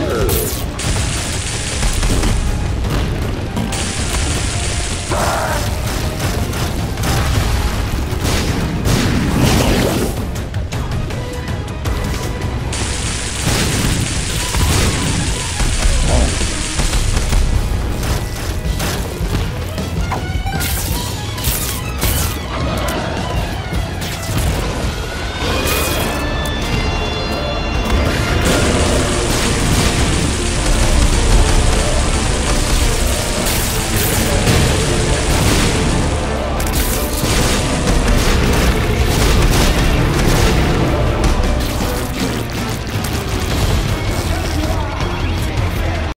Wow.